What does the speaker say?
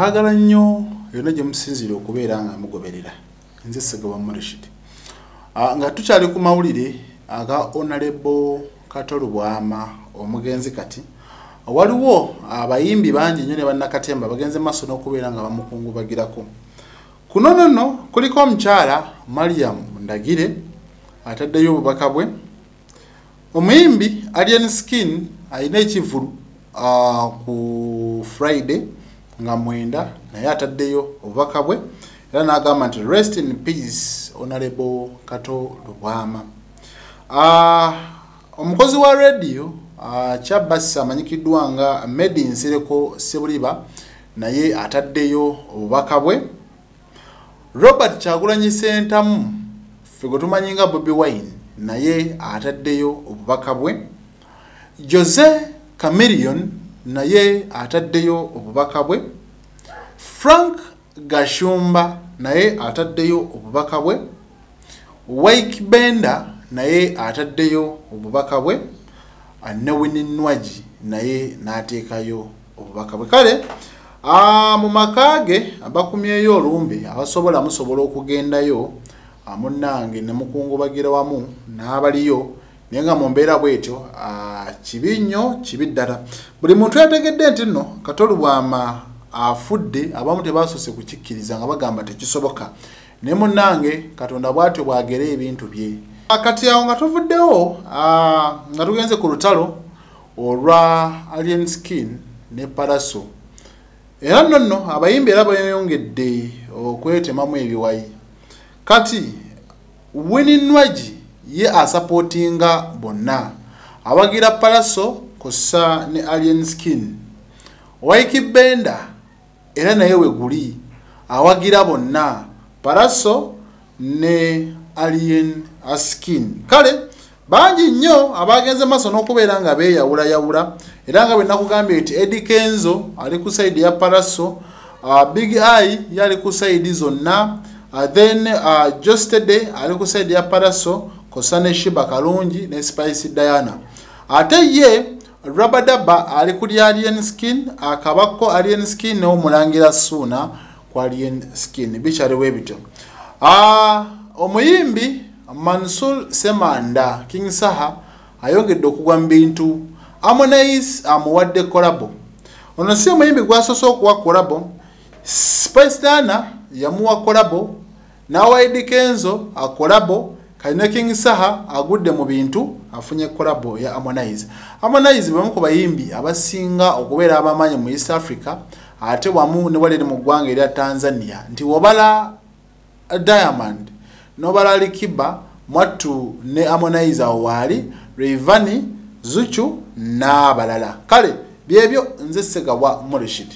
mpaagala nnyo yonna gye musinziire okubeera nga mugoberera. Nze segaba murishid Ah, nga tukyali ku mawulire aga honorable katolu bwama omugenzi kati waliwo abayimbi bangi nnyo ne bannakatemba bagenze maaso n'okubeera nga bamukungubagirako. Kuno nono kuliko omukyala mariam ndagire ataddeyo obubaka bwe. Omuyimbi alien skin alina ekivulu uh, ku friday nga mwenda naye ataddeyo obubaka bwe era n'agamba nti rest in peace honorable kato lubwama. Uh, omukozi wa radio kyabasi amanyikiddwa nga medi nsereko sebuliba naye ataddeyo obubaka bwe. Robert kyagulanyi sentamu ffe gwe tumanyi nga bobi wine naye ataddeyo obubaka bwe. Jose camilion naye ataddeyo obubaka bwe. Frank gashumba naye ataddeyo obubaka bwe. Wike benda naye ataddeyo obubaka bwe. Newinninwagi naye n'ateekayo obubaka bwe. Kale ah, mu maka ge abakumyeyo olumbe abasobola musobola okugendayo ah, munnange nemukungubagira wamu n'abaliyo naye nga mu mbeera bwetyo kibi nnyo kibi ddala. Buli muntu yategedde nti nno katolu bwama afudde abamu tebasoose kukikkiriza nga bagamba tekisoboka. Naye munnange katonda bw'atyo bwagera ebintu bye. Kati awo nga tuvuddewo nga tugenze ku lutalo olwa alien skin ne paraso era nno nno abayimbi era beyongedde okwetemamu ebiwayi. Kati wininwagi ye asapootinga bonna. Awagira paraso kussa ne alien skin. Waiki benda era naye we guli awagira bonna. Paraso ne alien skin. Kale bangi nnyo abagenze maaso n'okubeera nga beeyawulayawula era nga bwe nakugambye nti edi kenzo ali ku saidi ya paraso uh, big i ye ali ku saidi zonna uh, then uh, jostede ali ku saidi ya paraso kosa ne shiba kalungi ne spice diana. Ate ye rabadaba ali ku lya alien skin akabako alien skin n'omulangira suuna ku alien skin bikyaliwo ebityo. Uh, omuyimbi mansur semanda king saha ayongedde okugwa mu bintu. Harmonize amuwadde kolabo ono si omuyimbi gwasoose okuwa kolabo spice dana yamuwa kolabo nawaidi kenzo akolabo kalina king saha agudde mu bintu afunye kolabo ya harmonize. Harmonize bwemu ku bayimbi abasinga okubeera abamanyi mu east africa ate wamu ne waliri mu ggwanga erya tanzania nti wobala diamond nobala likiba mwattu ne harmonize awo waali rayvani zuchu n'abalala. Kale byebyo nze segabwa morishid